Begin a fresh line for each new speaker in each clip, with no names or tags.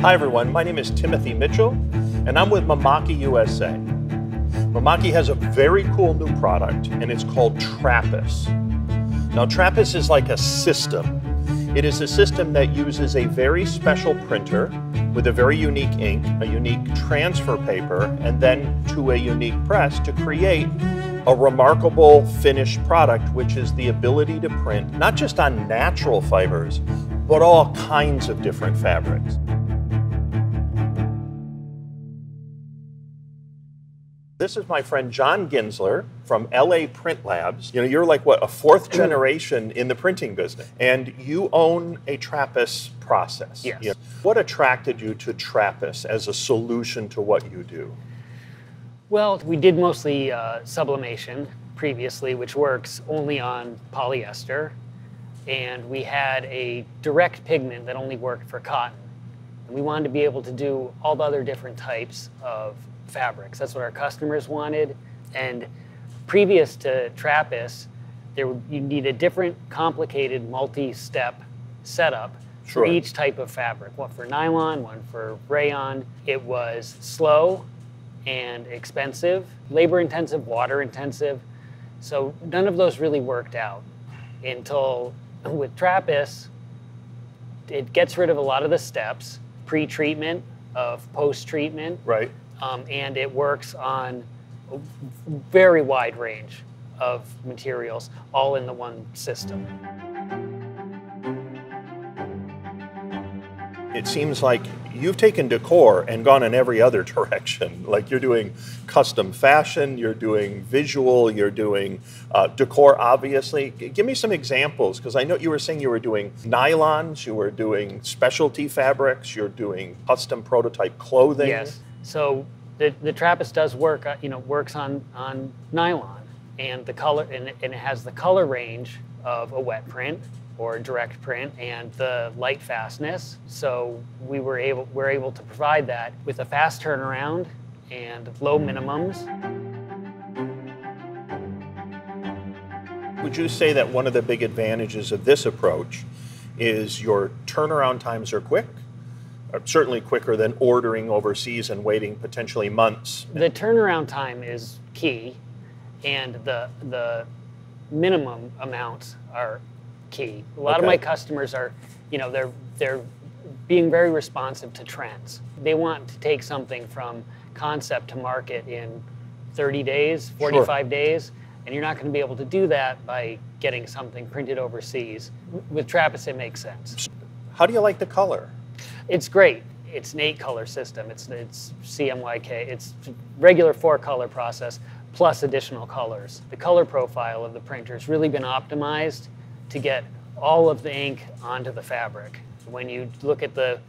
Hi everyone, my name is Timothy Mitchell and I'm with Mimaki USA. Mimaki has a very cool new product and it's called TRAPIS. Now TRAPIS is like a system. It is a system that uses a very special printer with a very unique ink, a unique transfer paper, and then to a unique press to create a remarkable finished product, which is the ability to print not just on natural fibers, but all kinds of different fabrics. This is my friend John Ginsler from LA Print Labs. You know, you're like what a fourth generation in the printing business, and you own a TRAPIS process.
Yes.
You know, what attracted you to TRAPIS as a solution to what you do?
Well, we did mostly uh, sublimation previously, which works only on polyester, and we had a direct pigment that only worked for cotton. And we wanted to be able to do all the other different types of fabrics. That's what our customers wanted. And previous to TRAPIS, there would, you need a different, complicated, multi-step setup
Sure.
for each type of fabric. One for nylon, one for rayon. It was slow and expensive, labor-intensive, water-intensive. So none of those really worked out until with TRAPIS, it gets rid of a lot of the steps, pre-treatment of post-treatment,
Right.
Um, and it works on a very wide range of materials, all in the one system.
It seems like you've taken decor and gone in every other direction. Like you're doing custom fashion, you're doing visual, you're doing uh, decor, obviously. G- give me some examples, because I know you were saying you were doing nylons, you were doing specialty fabrics, you're doing custom prototype clothing.
Yes. So the, the TRAPIS does work, uh, you know, works on, on nylon and the color, and, and it has the color range of a wet print or direct print and the light fastness. So we were able, we're able to provide that with a fast turnaround and low minimums.
Would you say that one of the big advantages of this approach is your turnaround times are quick? Uh, Certainly quicker than ordering overseas and waiting potentially months.
The turnaround time is key, and the the minimum amounts are key. A lot of my customers are, you know, they're they're being very responsive to trends. They want to take something from concept to market in 30 days, 45 days, and you're not going to be able to do that by getting something printed overseas. With TRAPIS, it makes sense.
How do you like the color?
It's great. It's an eight color system. It's it's CMYK. It's regular four color process plus additional colors. The color profile of the printer has really been optimized to get all of the ink onto the fabric. When you look at the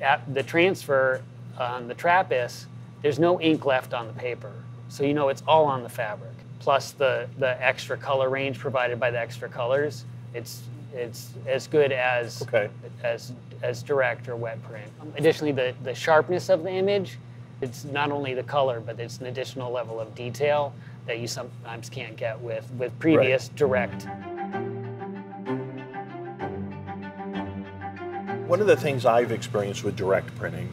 at the transfer on the TRAPIS, there's no ink left on the paper, so you know it's all on the fabric. Plus the the extra color range provided by the extra colors. It's it's as good as
Okay.
as as direct or wet print. Additionally, the the sharpness of the image, it's not only the color, but it's an additional level of detail that you sometimes can't get with with previous direct.
One of the things I've experienced with direct printing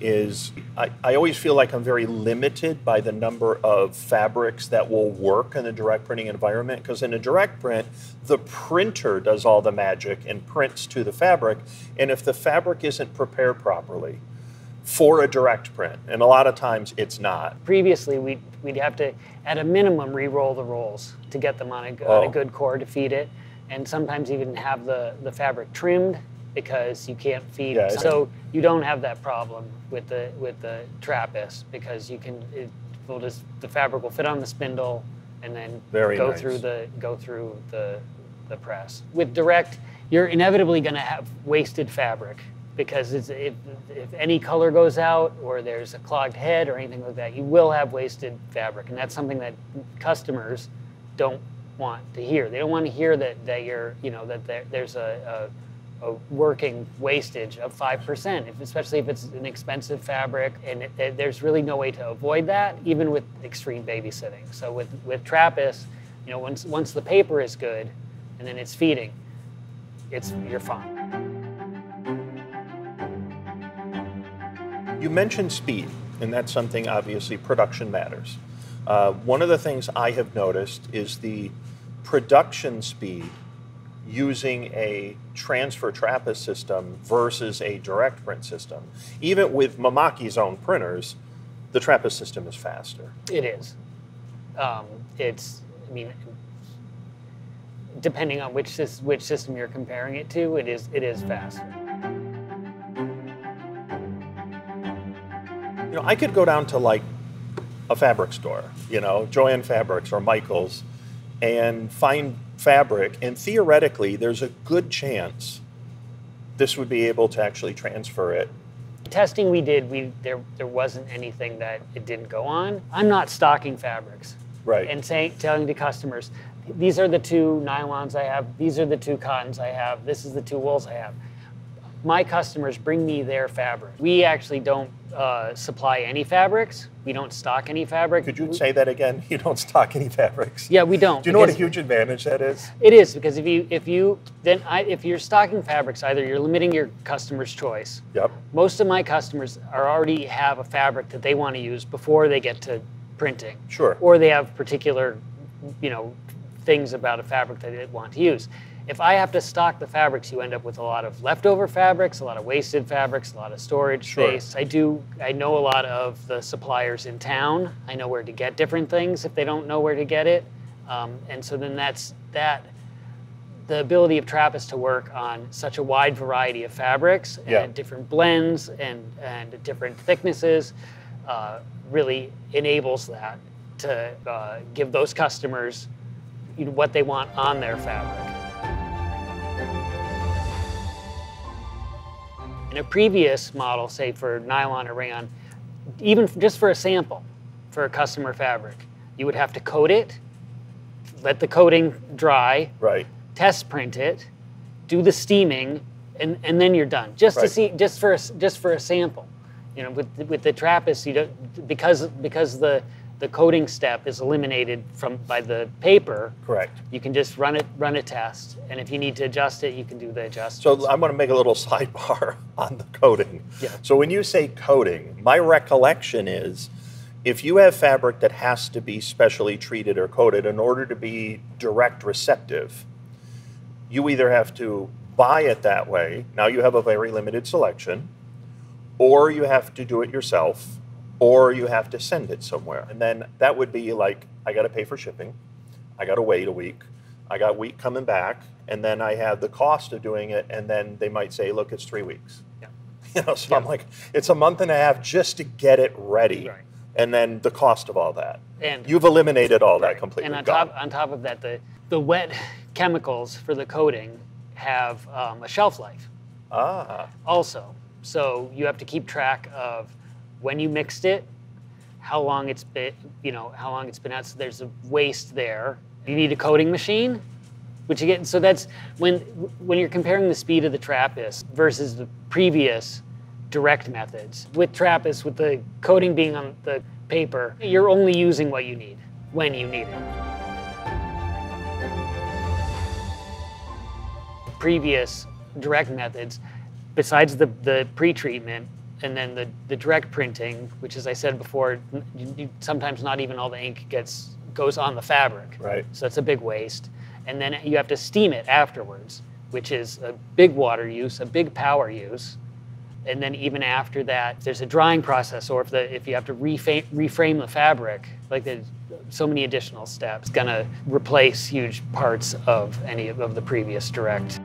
is I, I always feel like I'm very limited by the number of fabrics that will work in the direct printing environment because in a direct print, the printer does all the magic and prints to the fabric. And if the fabric isn't prepared properly for a direct print, and a lot of times it's not,
Previously, we'd, we'd have to, at a minimum, re-roll the rolls to get them on a, on
Oh.
a good core to feed it, and sometimes even have the, the fabric trimmed because you can't feed.
Yeah,
so you don't have that problem with the with the TRAPIS because you can it will just the fabric will fit on the spindle and then
Very
go
nice.
through the go through the the press. With direct, you're inevitably going to have wasted fabric because it's, if, if any color goes out or there's a clogged head or anything like that, you will have wasted fabric, and that's something that customers don't want to hear. They don't want to hear that, that you're, you know, that there, there's a, a, a working wastage of five percent, especially if it's an expensive fabric, and it, it- there's really no way to avoid that, even with extreme babysitting. So with with TRAPIS, you know, once once the paper is good, and then it's feeding, it's you're fine.
You mentioned speed, and that's something obviously production matters. Uh, one of the things I have noticed is the production speed using a transfer TRAPIS system versus a direct print system. Even with Mimaki's own printers, the TRAPIS system is faster.
It is. Um, it's, I mean, depending on which which system you're comparing it to, it is it is faster.
You know, I could go down to like a fabric store, you know, Joann Fabrics or Michaels, and find fabric, and theoretically, there's a good chance this would be able to actually transfer it.
Testing we did, we there there wasn't anything that it didn't go on. I'm not stocking fabrics,
Right.
and saying telling the customers, these are the two nylons I have, these are the two cottons I have, this is the two wools I have. My customers bring me their fabric. We actually don't uh, supply any fabrics. We don't stock any fabric.
Could you say that again? You don't stock any fabrics.
Yeah, we don't.
Do you know what a huge advantage that is?
It is because if you if you then I, if you're stocking fabrics, either you're limiting your customer's choice.
Yep.
Most of my customers are already have a fabric that they want to use before they get to printing.
Sure.
Or they have particular, you know, things about a fabric that they want to use. If I have to stock the fabrics, you end up with a lot of leftover fabrics, a lot of wasted fabrics, a lot of storage
Sure.
space. I do. I know a lot of the suppliers in town. I know where to get different things if they don't know where to get it, um, and so then that's that. The ability of TRAPIS to work on such a wide variety of fabrics
Yeah.
and different blends and and different thicknesses uh, really enables that to uh, give those customers you know, what they want on their fabric. In a previous model, say for nylon or rayon, even just for a sample for a customer fabric, you would have to coat it, let the coating dry,
Right.
test print it, do the steaming, and, and then you're done. Just to see, just for a, just for a sample. You know, with with the TRAPIS, you don't because because the the coating step is eliminated from by the paper.
Correct.
You can just run it run a test, and if you need to adjust it, you can do the adjust.
So I'm going to make a little sidebar on the coating.
Yeah.
So when you say coating, my recollection is if you have fabric that has to be specially treated or coated in order to be direct receptive, you either have to buy it that way, now you have a very limited selection, or you have to do it yourself, or you have to send it somewhere. And then that would be like, I got to pay for shipping, I got to wait a week, I got a week coming back, and then I have the cost of doing it, and then they might say, look, it's three weeks.
Yeah.
You know, so I'm like, it's a month and a half just to get it ready.
Right.
And then the cost of all that.
And-
you've eliminated all that completely.
And on
Gone.
top on top of that, the the wet chemicals for the coating have um, a shelf life.
ah,
also. So you have to keep track of when you mixed it, how long it's been, you know, how long it's been out. So there's a waste there. You need a coating machine, which again, so that's when when you're comparing the speed of the TRAPIS versus the previous direct methods. With TRAPIS, with the coating being on the paper, you're only using what you need when you need it. previous direct methods, besides the, the pre-treatment and then the, the direct printing, which as I said before, you, you- sometimes not even all the ink gets goes on the fabric.
Right.
So it's a big waste. And then you have to steam it afterwards, which is a big water use, a big power use. And then even after that, there's a drying process, or if the if you have to refa- reframe the fabric, like there's so many additional steps, gonna replace huge parts of any of the previous direct.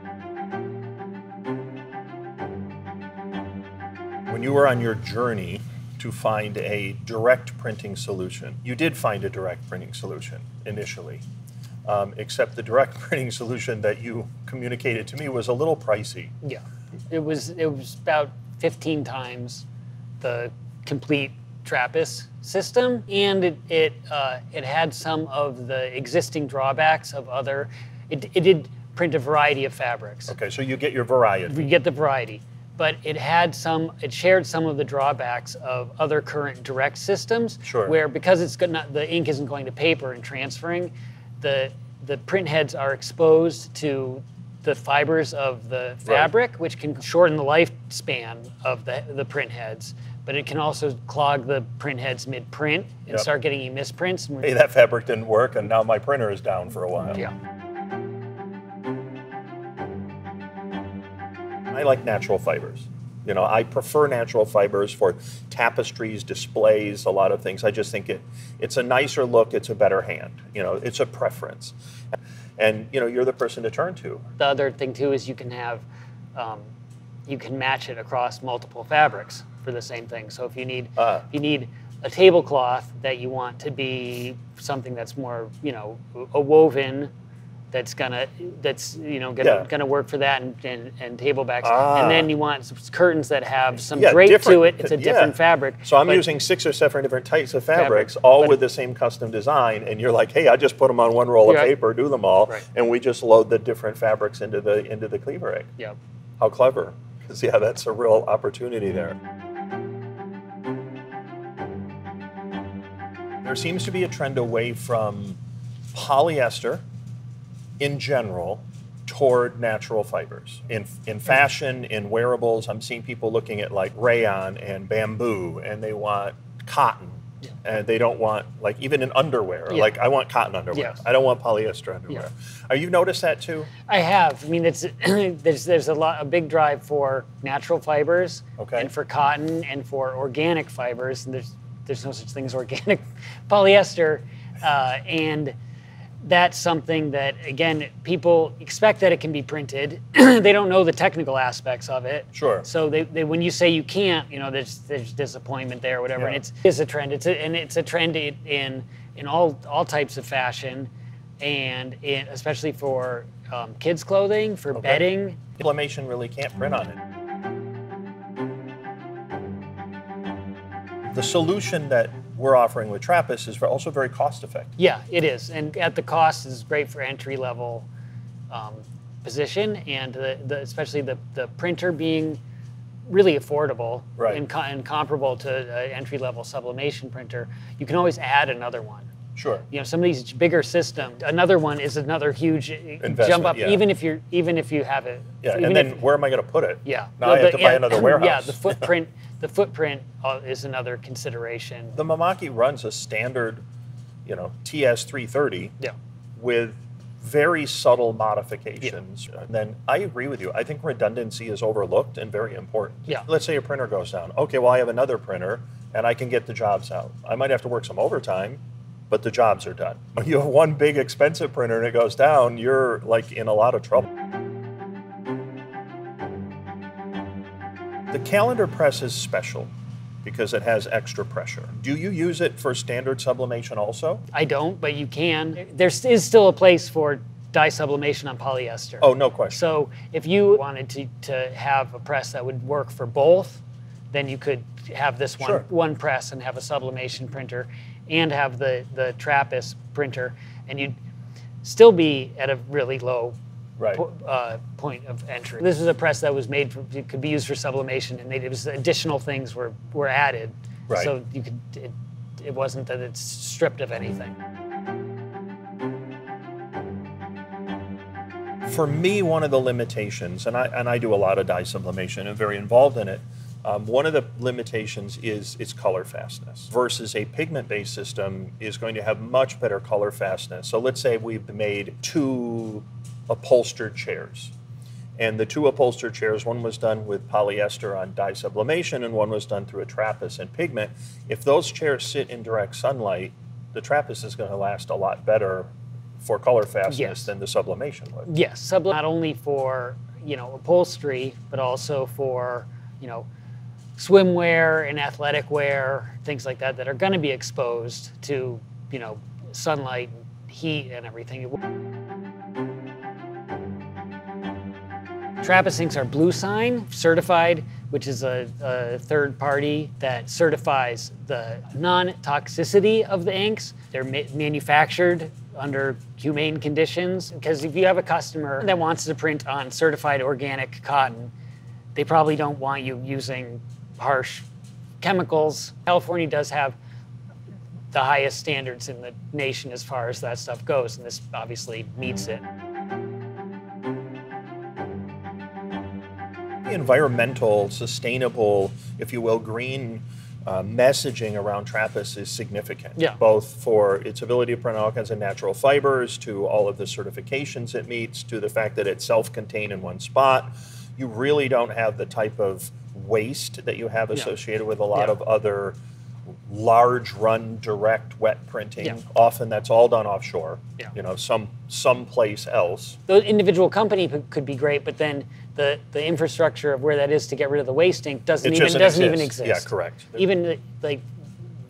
When you were on your journey to find a direct printing solution, you did find a direct printing solution initially. Um, except the direct printing solution that you communicated to me was a little pricey.
Yeah, it was it was about 15 times the complete TRAPIS system, and it it uh, it had some of the existing drawbacks of other. It, it did print a variety of fabrics.
Okay, so you get your variety.
We get the variety, but it had some. It shared some of the drawbacks of other current direct systems.
Sure.
Where because it's not, the ink isn't going to paper and transferring, the the print heads are exposed to the fibers of the fabric, which can shorten the lifespan of the, the print heads but it can also clog the print heads mid-print and
Yep.
start getting you misprints.
Hey, that fabric didn't work, and now my printer is down for a while.
Yeah.
I like natural fibers. You know, I prefer natural fibers for tapestries, displays, a lot of things. I just think it it's a nicer look, it's a better hand. You know, it's a preference. And you know, you're the person to turn to.
The other thing too is you can have, um, you can match it across multiple fabrics for the same thing. So if you need,
Ah.
if you need a tablecloth that you want to be something that's more, you know, a woven, that's gonna, that's you know gonna
Yeah.
gonna work for that and, and, and table backs.
Ah.
And then you want curtains that have some
Yeah,
drape to it. It's a different
yeah.
fabric.
So I'm using six or seven different types of fabrics,
Fabric,
all with the same custom design, and you're like, hey, I just put them on one roll of paper, do them all,
Right.
and we just load the different fabrics into the into the cleaver egg.
Yeah.
How clever! Because yeah, that's a real opportunity there. There seems to be a trend away from polyester in general toward natural fibers. In in fashion, in wearables, I'm seeing people looking at like rayon and bamboo and they want cotton. And they don't want like even in underwear.
Yeah.
Like I want cotton underwear.
Yes.
I don't want polyester underwear. Are you noticed that too?
I have. I mean, it's there's there's a lot a big drive for natural fibers
Okay.
and for cotton and for organic fibers. And there's there's no such thing as organic polyester, uh, and that's something that again people expect that it can be printed. they don't know the technical aspects of it.
Sure.
So they, they when you say you can't, you know, there's there's disappointment there or whatever. And it's it's a trend. It's a, and it's a trend in in, all all types of fashion, and in, especially for um, kids clothing, for bedding.
Sublimation really can't print on it. The solution that we're offering with TRAPIS is also very cost effective.
Yeah, it is, and at the cost is great for entry level um, position, and the, the especially the the printer being really affordable
Right.
and, co- and comparable to an entry level sublimation printer. You can always add another one.
Sure.
you know some of these bigger systems another one is another huge uh, jump up
yeah.
even if you're even if you have it
Yeah, and then
if,
where am I going to put it?
yeah
Now
No,
I have
the-
to buy
yeah,
another warehouse.
yeah the footprint the footprint uh, is another consideration
The Mimaki runs a standard, you know, TS330
yeah
with very subtle modifications. And then I agree with you. I think redundancy is overlooked and very important.
Yeah.
Let's say a printer goes down. Okay, well, I have another printer and I can get the jobs out. I might have to work some overtime, but the jobs are done. When you have one big expensive printer and it goes down, you're like in a lot of trouble. The calender press is special because it has extra pressure. Do you use it for standard sublimation also?
i don't but you can there is still a place for dye sublimation on polyester
Oh, no question.
So if you wanted to, to have a press that would work for both, then you could have this one
Sure.
one press and have a sublimation printer and have the, the TRAPIS printer, and you'd still be at a really low
Right.
po- uh, point of entry. This is a press that was made for, it could be used for sublimation, and they, it was additional things were, were added.
Right.
So you could it, it wasn't that it's stripped of anything.
For me, one of the limitations, and I, and I do a lot of dye sublimation and very involved in it, um, one of the limitations is its color fastness versus a pigment based system is going to have much better color fastness. So let's say we've made two upholstered chairs. And the two upholstered chairs, one was done with polyester on dye sublimation and one was done through a TRAPIS and pigment. If those chairs sit in direct sunlight, the TRAPIS is going to last a lot better for color fastness
Yes.
than the sublimation would.
Yes, sublim not only for you know upholstery, but also for you know swimwear and athletic wear, things like that that are going to be exposed to you know sunlight, heat, and everything. TRAPIS inks are bluesign certified, which is a, a third party that certifies the non-toxicity of the inks. They're ma- manufactured under humane conditions. Because if you have a customer that wants to print on certified organic cotton, they probably don't want you using harsh chemicals. California does have the highest standards in the nation as far as that stuff goes, and this obviously meets it.
the environmental, sustainable, if you will, green uh, messaging around TRAPIS is significant.
Yeah.
Both for its ability to print all kinds of natural fibers, to all of the certifications it meets, to the fact that it's self-contained in one spot. You really don't have the type of waste that you have associated with a lot
Yeah.
of other large run direct wet printing.
Yeah.
Often that's all done offshore.
Yeah.
You know, some someplace else.
the individual company could be great, but then the, the infrastructure of where that is to get rid of the waste ink doesn't
It
even
doesn't
doesn't even
exist.
exist.
Yeah, correct.
Even like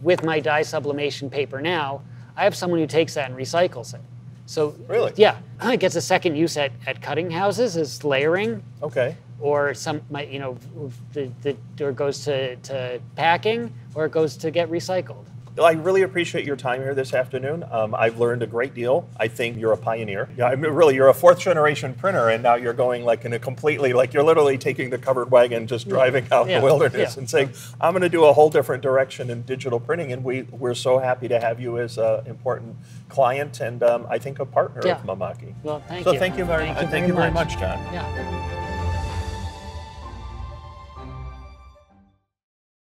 with my dye sublimation paper now, I have someone who takes that and recycles it. So
Really?
yeah, it gets a second use at, at cutting houses as layering,
Okay.
Or some might you know the, the or goes to, to packing, or it goes to get recycled.
Well, I really appreciate your time here this afternoon. Um, I've learned a great deal. I think you're a pioneer. Yeah, I mean, really, you're a fourth generation printer, and now you're going like in a completely like you're literally taking the covered wagon, just driving out
Yeah,
the wilderness,
yeah.
and saying, "I'm going to do a whole different direction in digital printing." And we we're so happy to have you as an important client and um, I think a partner
Yeah.
of Mimaki.
Well, thank
so
you.
thank you very
Thank
much.
you
Thank
very
you very
much.
much, John.
Yeah.